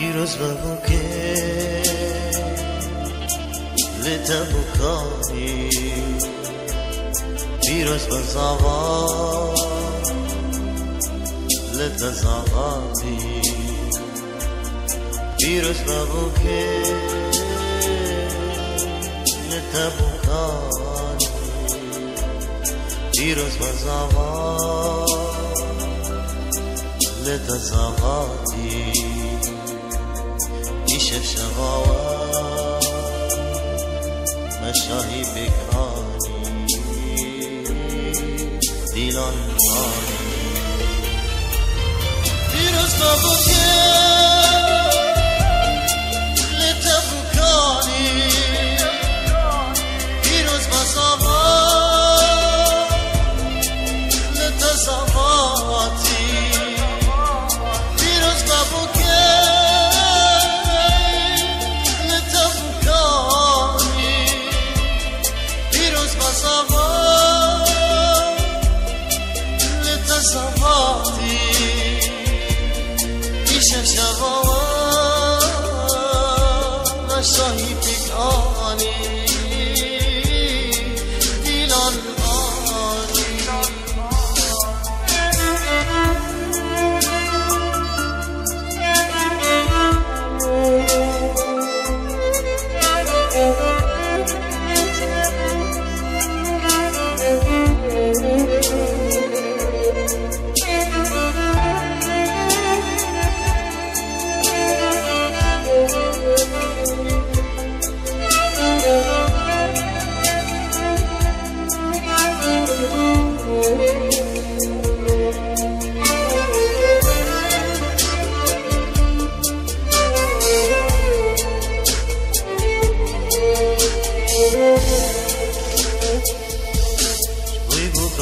دیروز باوکه که لیتا و کاری دیروز بزاوا لتب زاوانی دیروز بگو که لیتا و کاری دیروز بزاوا میشه شواوا مشاهی بکانی دیلان مانی پیروز ببوکه چشمانش صاحب آنی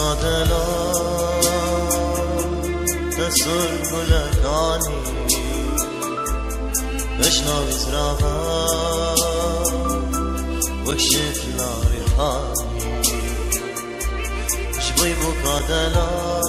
معادلات تسر كل أركاني بشنا بزرعها وكشف ريحاني شبيبك عدلات